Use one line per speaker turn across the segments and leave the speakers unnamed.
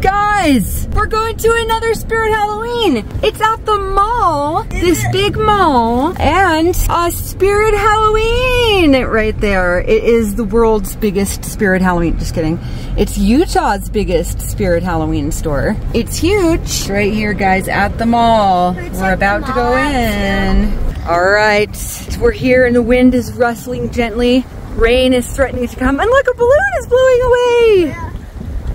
Guys, we're going to another Spirit Halloween. It's at the mall, this big mall, and a Spirit Halloween right there. It is the world's biggest Spirit Halloween. Just kidding. It's Utah's biggest Spirit Halloween store. It's huge. Right here, guys, at the mall. We're about to go in. All right, we're here and the wind is rustling gently. Rain is threatening to come. And look, a balloon is blowing away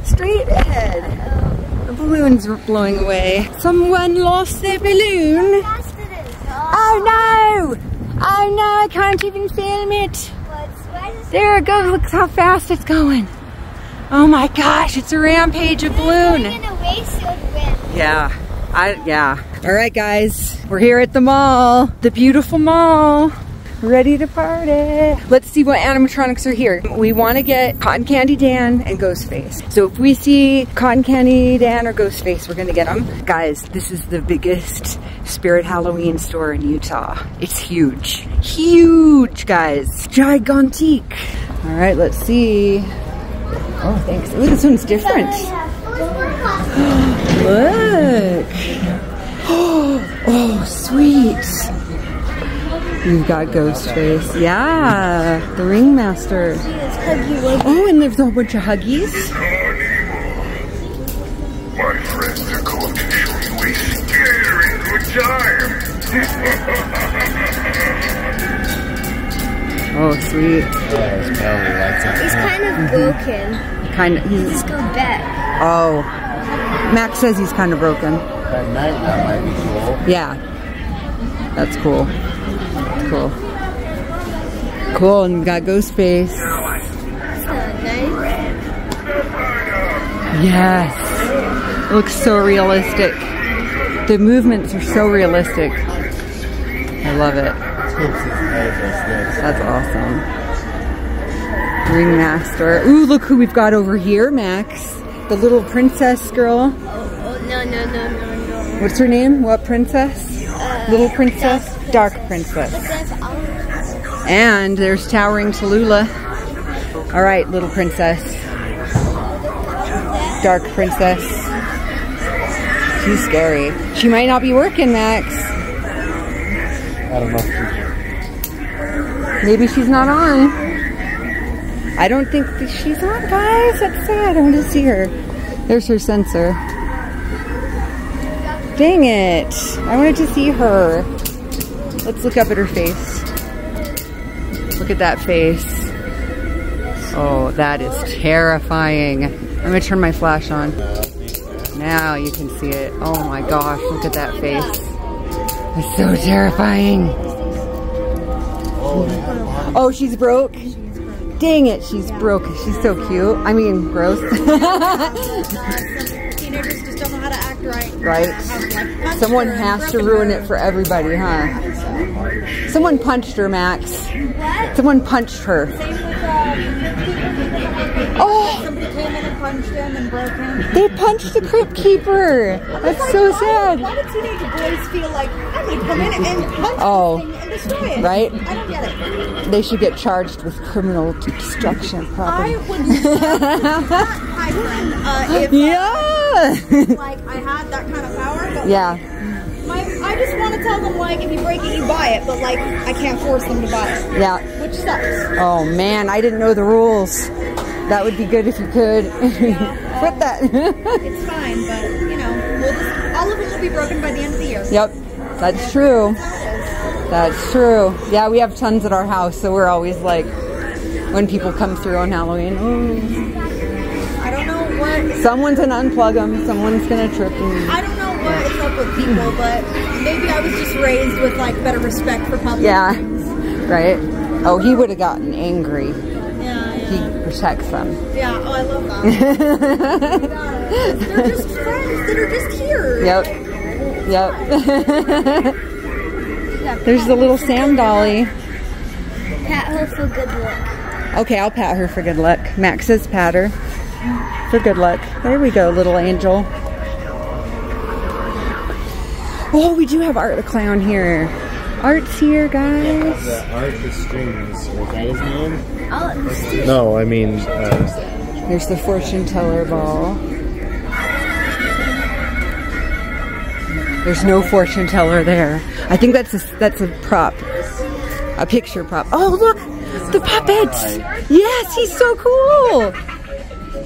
straight ahead. The balloon's blowing away. Someone lost their balloon. Oh no! Oh no, I can't even film it. There it goes, look how fast it's going. Oh my gosh, it's a rampage of balloon. Yeah, I, yeah. All right guys, we're here at the mall, the beautiful mall ready to party. Let's see what animatronics are here. We want to get Cotton Candy Dan and Ghostface. So if we see Cotton Candy Dan or Ghostface, we're going to get them. Guys, this is the biggest Spirit Halloween store in Utah. It's huge. Huge, guys. gigantique. All right, let's see. Oh, thanks. Ooh, this one's different. Look. You've got Ghostface. Yeah, the Ringmaster. Oh, and there's a whole bunch of Huggies.
My friends are going to show you a scary good time.
oh, sweet.
He's kind of mm-hmm. broken.
Kind of. He's.
Let's go back.
Oh, Max says he's kind of broken.
At night, that might be cool.
Yeah, that's cool cool. Cool, and we got Ghostface. Yes. It looks so realistic. The movements are so realistic. I love it. That's awesome. Ringmaster. Ooh, look who we've got over here, Max. The little princess girl.
Oh, oh no, no, no, no, no.
What's her name? What princess? Uh, little princess? Dark princess. Dark princess. And there's Towering Tallulah. All right, little princess. Dark princess. She's scary. She might not be working, Max.
I don't know.
Maybe she's not on. I don't think she's on, guys. That's sad. I want to see her. There's her sensor. Dang it. I wanted to see her. Let's look up at her face. Look at that face. Oh, that is terrifying. I'm gonna turn my flash on. Now you can see it. Oh my gosh, look at that face. It's so terrifying. Oh, she's broke? Dang it, she's broke. She's so cute. I mean, gross.
Teenagers just don't know how to act right.
Right. Uh, Someone has to ruin it for everybody, huh? Someone punched her, Max. What? Someone punched her. Uh, oh!
Somebody came in and punched him and broke him.
They punched the crypt keeper. That's like, so
why,
sad.
Why do teenage boys feel like I'm going to come in and punch
oh,
and destroy it?
Right?
I don't get it.
They should get charged with criminal destruction Probably.
I would my friend uh, if uh,
yeah.
like I had that kind of power. But
yeah.
My, I just want to tell them, like, if you break it, you buy it, but, like, I can't force them to buy it.
Yeah.
Which sucks.
Oh, man, I didn't know the rules. That would be good if you could.
Yeah,
Quit that.
it's fine, but, you know, we'll just, all of them will be broken by the end of the year.
Yep, that's true. That's true. Yeah, we have tons at our house, so we're always like, when people come through on Halloween,
oh.
Someone's gonna unplug them. Someone's gonna trip. And,
I don't know what is up with people, but maybe I was just raised with like better respect for public.
Yeah,
things.
right. Oh, he would have gotten angry.
Yeah, yeah.
He protects them.
Yeah. Oh, I love that. They're just friends that are just here.
Yep. Yep. There's the little Sam dolly.
Pat her for good luck.
Okay, I'll pat her for good luck. Max says pat her for good luck. There we go, little angel. Oh, we do have Art the Clown here. Art's here, guys.
The Art the Strings. Is that his name?
Oh,
No, I mean, uh,
Here's the fortune teller ball. There's no fortune teller there. I think that's a, that's a prop. A picture prop. Oh, look! The puppets! Yes, he's so cool!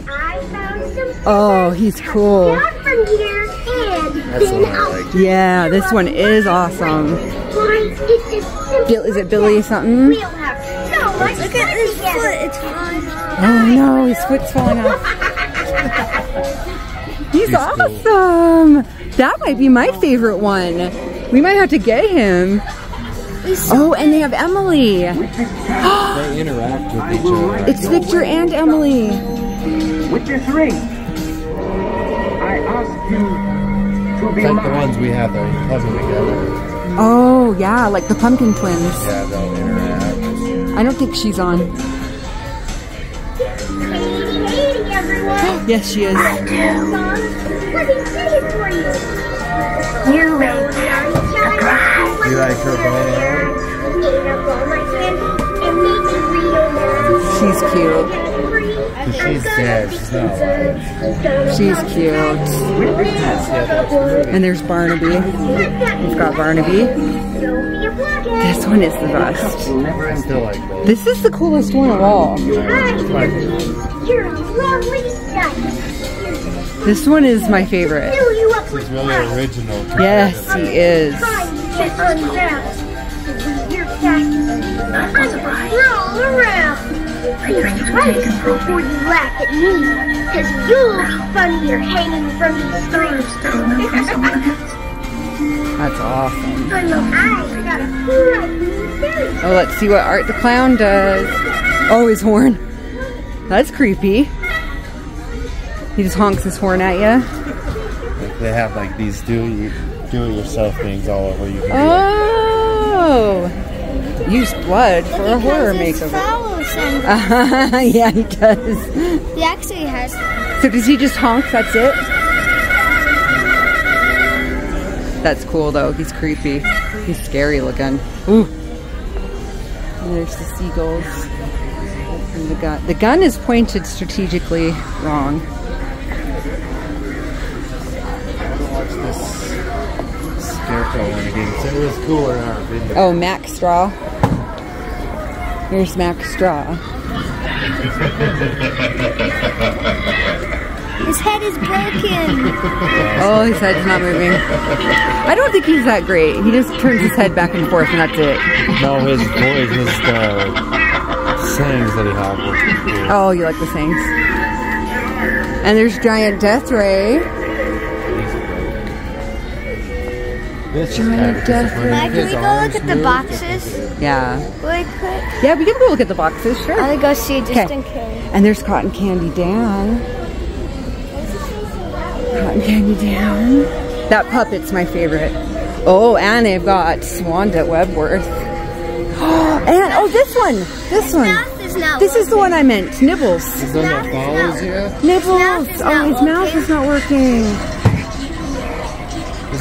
I found some
Oh, he's cool.
down from here and
That's
then
what I
I'll
like.
Yeah, this one is awesome.
It's
Bill, is it Billy something?
We'll have so much Look at his foot, it's fine.
Oh no, his foot's falling off. He's
He's
awesome. That might be my favorite one. We might have to get him. Oh, and they have Emily.
They interact with each other.
It's Victor and Emily.
With this ring, I ask you to be
It's like the ones we have that we puzzle together.
Oh, yeah, like the pumpkin twins.
Yeah, they'll interact.
I don't think she's on.
Katie, Katie, everyone.
Yes, she is.
Mom, let me say it for you. You may
You like her bone?
Eat up all my candy and make me.
She's cute.
But she's dead. She's not alive.
She's cute. And there's Barnaby. We've got Barnaby. This one is the best.
I still like those.
This is the coolest one of all.
You're a lovely sight.
This one is my favorite.
Fill you up
He's really original.
Yes, he is.
Think twice before you laugh at me. Cause you'll be funnier hanging from these strings.
That's awesome.
I love I got a
Oh, let's see what Art the Clown does. Oh, his horn. That's creepy. He just honks his horn at you.
Like, they have like these do do it yourself things all over. You
Oh! Use blood for a horror makeover. yeah, he does.
He actually has.
So does he just honk? That's it? That's cool though. He's creepy. He's scary looking. Ooh. And there's the seagulls. And the gun. The gun is pointed strategically wrong.
watch this scarecrow one again. It was cooler in our video.
Oh, Mac Straw. Here's Mac Straw.
His head is broken.
Oh, his head's not moving. I don't think he's that great. He just turns his head back and forth and that's it.
No, his voice, his uh, sayings that he had were cool.
Oh, you like the things. And there's Giant Death Ray.
This is
Giant
kind
death
disappointing.
Mike, can we go look at the boxes
Yeah.
really quick?
Yeah, we can go look at the boxes,
I
sure.
want to go see just
Okay.
in case.
And there's Cotton Candy Dan. Cotton Candy Dan. That puppet's my favorite. Oh, and they've got Wanda Webworth. Oh, and, oh, this one. This one.
mouth is not
This is the one I meant. Nibbles.
Is that that follows you?
Nibbles.
mouth is
Oh,
not
his mouth is not working.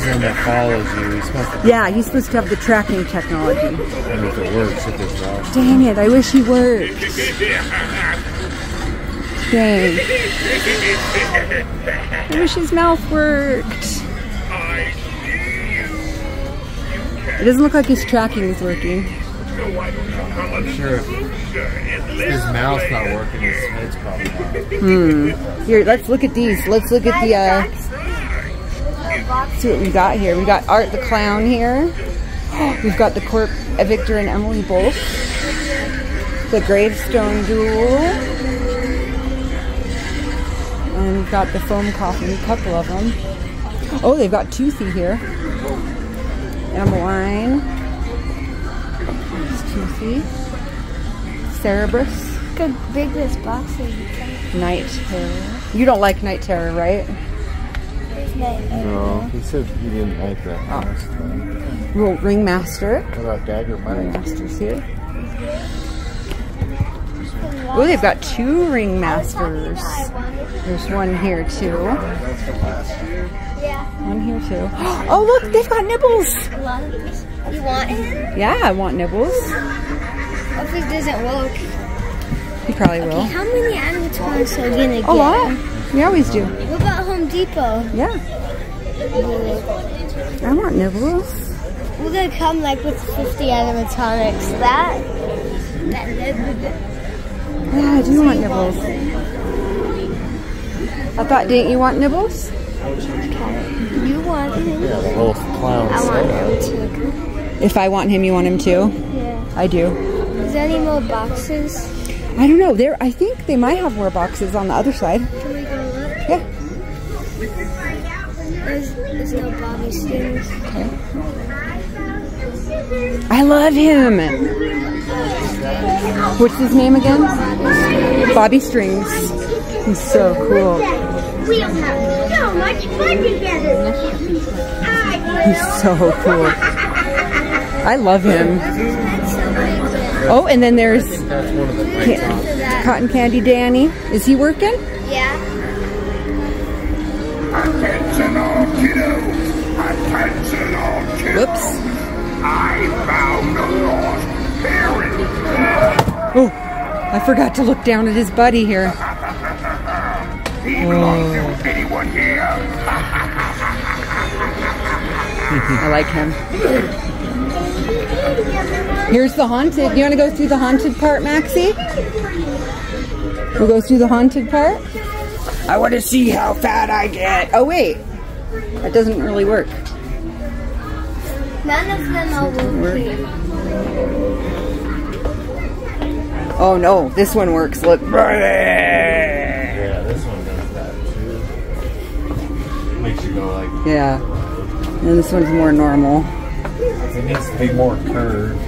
That follows you. He's supposed to.
Yeah, he's supposed to have the tracking technology.
And if it works, if it's wrong.
Dang it, I wish he worked. Dang. I wish his mouth worked. It doesn't look like his tracking is working.
I'm sure if his mouth's not working, his head's probably not.
Here, let's look at these. Let's look at the, uh, see what we got here. We got Art the Clown here. We've got the Corp, Victor and Emily both. The Gravestone Duel. And we've got the Foam Coffin, a couple of them. Oh, they've got Toothy here. Emmeline. There's Toothy. Cerebrus.
Look how big this box is.
Night Terror. You don't like Night Terror, right?
No, he said he didn't like that last time.
Well, Ringmaster.
What about Dagger Mike?
Ringmaster's here. Oh, they've got two Ringmasters. There's one here too. One here too. Oh, look, they've got Nibbles.
a lot of this. You want him?
Yeah, I want Nibbles.
What if it doesn't work?
He probably will.
How many animatronics are you gonna get?
A lot. We always do.
What about Home Depot?
Yeah. I want nibbles.
We're gonna come like with 50 animatronics. That. that
Yeah, I do want nibbles. I thought, didn't you want nibbles?
you want him?
Yeah, the little clown.
I want him too.
If I want him, you want him too?
Yeah.
I do.
Is there any more boxes?
I don't know. There, I think they might have more boxes on the other side.
There's, no Bobby Stings.
I love him. What's his name again? Bobby Strings. He's so cool.
We'll have so much fun together.
He's so cool. I love him. Oh, and then there's
That's one of the
Ca- Cotton Candy Danny. Is he working?
Yeah.
Attention all kiddo. Attention all kiddo.
Whoops.
I found a lost parent.
Oh, I forgot to look down at his buddy here.
He oh. belongs to anyone here.
I like him. Here's the haunted. You want to go through the haunted part, Maxie? We'll go through the haunted part. I want to see how fat I get. Oh wait, that doesn't really work.
None of them are working.
Oh no, this one works. Look.
Yeah, this one does that too. Makes you go like,
Yeah, and this one's more normal.
it needs to be more curved.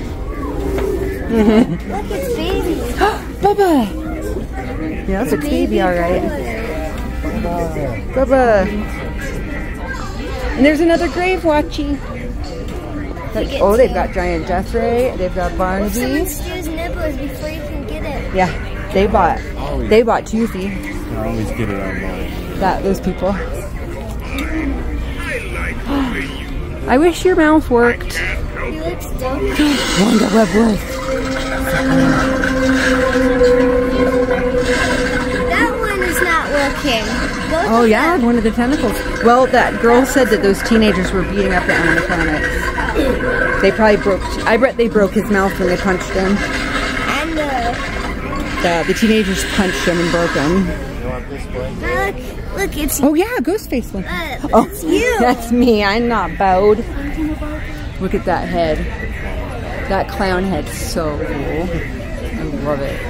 Look, it's baby.
Bubba. Yeah, that's a baby, all right. Bubba. And there's another grave watchy. Oh, they've got giant death ray. They've got
Someone
Barnaby.
steals nibbles before you can get it.
Yeah, they bought. They bought Toothy.
I always get it online.
That those people. I wish your mouth worked.
He looks dope.
Wanda Webworth.
That one is not working.
Oh yeah, one of the tentacles. Well, that girl said that those teenagers were beating up the animatronics. They probably broke. I bet they broke his mouth when they punched him.
And uh,
The, the teenagers punched him and broke him.
You want this one?
look, look, it's
Oh yeah, ghost face one.
uh,
Oh,
you.
that's me. I'm not bowed. Look at that head. That clown head's so cool. I love it.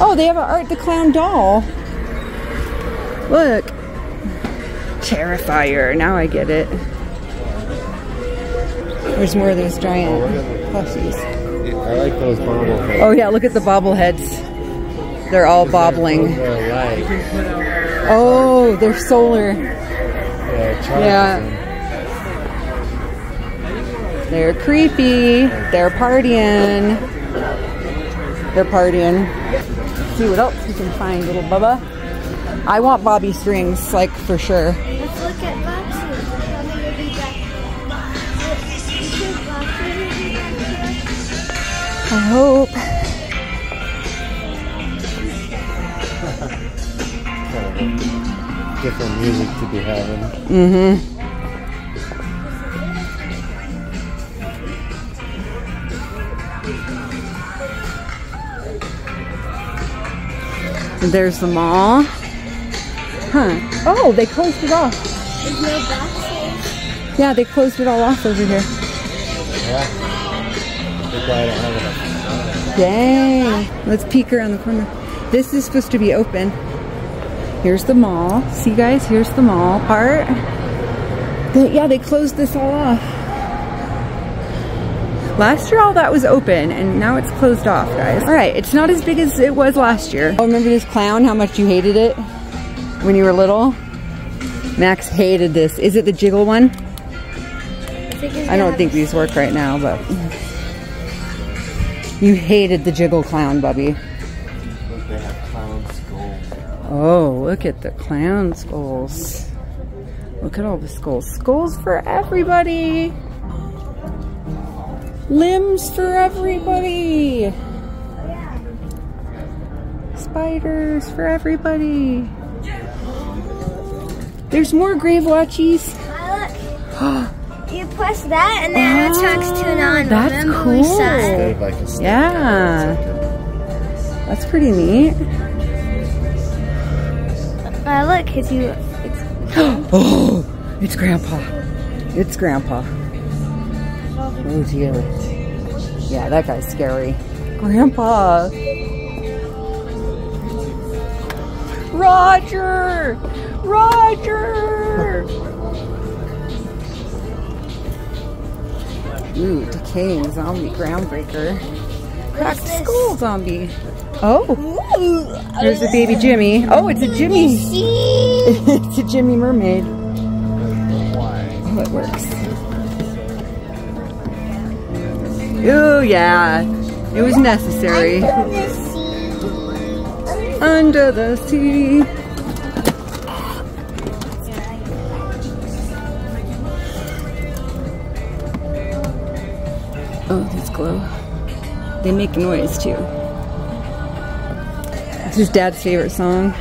Oh, they have an Art the Clown doll. Look. Terrifier. Now I get it. There's more of those giant plushies.
I like those bobbleheads.
Oh yeah, look at the bobbleheads. They're all bobbling. Oh, they're solar.
yeah.
Yeah. They're creepy. They're partying. They're partying. See what else we can find, little Bubba. I want Bobby strings, like for sure.
Let's look at boxes. Tell me you'll be back. You think boxes will be back
I hope.
Different music to be having.
Mm-hmm. There's the mall. Huh. Oh, they closed it off.
There's no boxes.
Yeah, they closed it all off over here.
Yeah. That's why I don't have enough.
Dang. Let's peek around the corner. This is supposed to be open. Here's the mall. See guys, here's the mall part. They, yeah, they closed this all off. Last year all that was open and now it's closed off, guys. All right, it's not as big as it was last year. Oh, remember this clown, how much you hated it when you were little? Max hated this. Is it the jiggle one? I don't think these work right now, but you hated the jiggle clown, Bubby. Oh, look at the clown skulls. Look at all the skulls. Skulls for everybody. Limbs for everybody. Spiders for everybody. There's more grave watchies.
You press that and then it turns tune on.
Ah, That's
Remember
cool.
saw it?
Kind of like
Yeah. That's pretty neat.
Uh, look, cause you.
Oh, it's Grandpa. It's Grandpa. Oh dear. Yeah, that guy's scary. Grandpa. Roger! Roger! Ooh, decaying zombie groundbreaker. Cracked skull zombie. Oh, there's the baby Jimmy. Oh, it's a Jimmy. it's a Jimmy mermaid. Oh, it works. Oh, yeah. It was necessary. Under the sea. Oh, these glow. They make noise too. It's his dad's favorite song.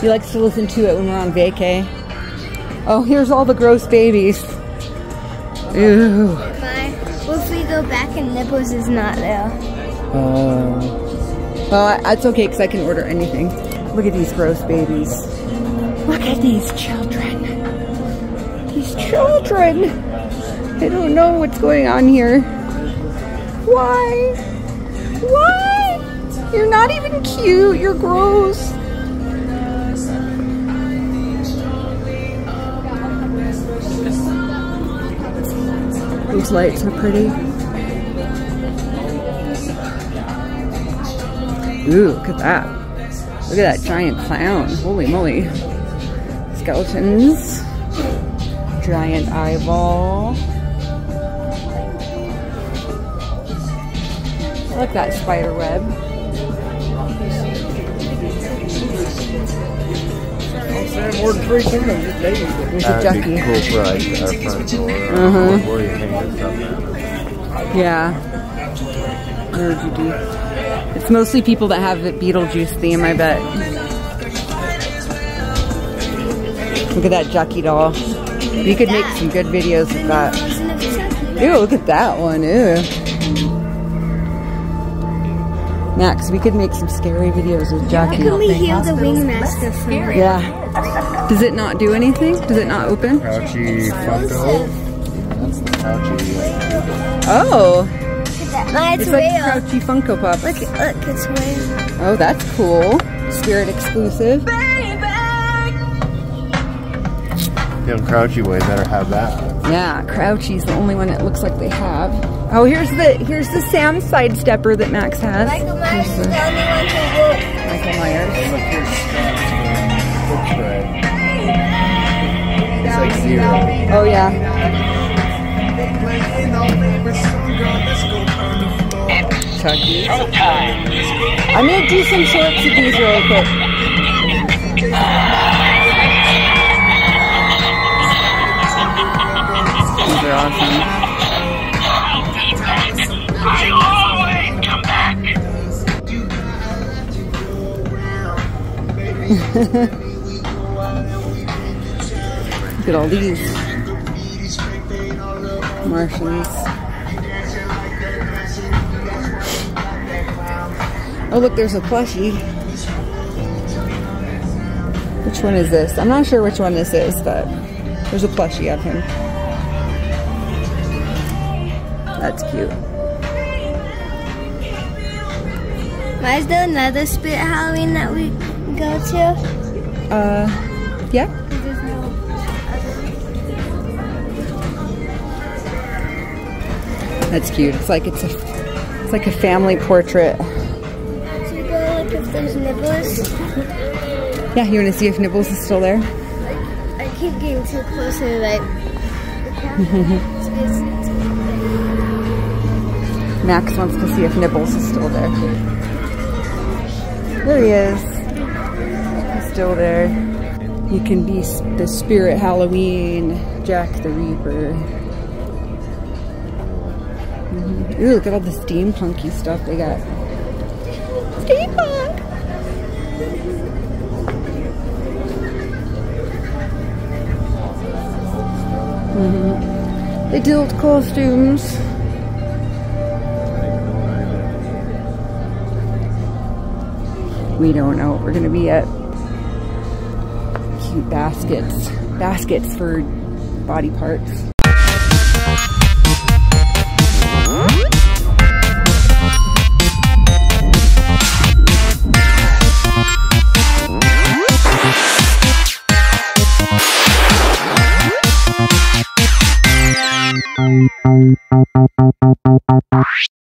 He likes to listen to it when we're on vacay. Oh, here's all the gross babies. Ew.
Bye. Well, if we go back and Nibbles is not there.
Oh. Well, I- that's okay because I can order anything. Look at these gross babies. Look at these children. These children. They don't know what's going on here. Why? Why? You're not even cute. You're gross. These lights are pretty. Ooh, look at that. Look at that giant clown. Holy moly. Skeletons. Giant eyeball. I like that spider web.
More than three times a day.
There's a ducky.
cool for like our front door. Where, where you hang this up at.
Yeah. Where would you do? It's mostly people that have the Beetlejuice theme, I bet. Look at that Ducky doll. You could make some good videos with that. Ew, look at that one. Ew. Max, we could make some scary videos with Jackie.
Can we heal the wing wingmaster from
Yeah. Does it not do anything? Does it not open?
Crouchy Funko. That's the Crouchy.
Oh,
Oh, it's,
it's like
real.
Crouchy Funko Pop.
Look, look, it's real.
Oh, that's cool. Spirit exclusive.
Young Crouchy way better have that.
Yeah, Crouchy's the only one it looks like they have. Oh, here's the here's the Sam sidestepper that Max has.
Michael Myers is
the
the only one to look.
Michael Myers.
Book spread. It's like zero.
Oh yeah. Chucky. I'm gonna do some shorts of these real quick. These are awesome. Look at all these Martians. Oh, look, there's a plushie. Which one is this? I'm not sure which one this is, but there's a plushie of him. That's cute.
Why is there another Spirit Halloween that we go to?
Uh, yeah. That's cute. It's like it's a, it's like a family portrait.
There's nibbles?
Yeah, you want to see if Nibbles is still there?
I keep getting too close to like.
Max wants to see if Nibbles is still there. There he is. He's still there. You can be the spirit Halloween, Jack the Reaper. Mhm. Ooh, look at all the steampunky stuff they got. Adult costumes. We don't know what we're gonna be at. Cute baskets. Baskets for body parts.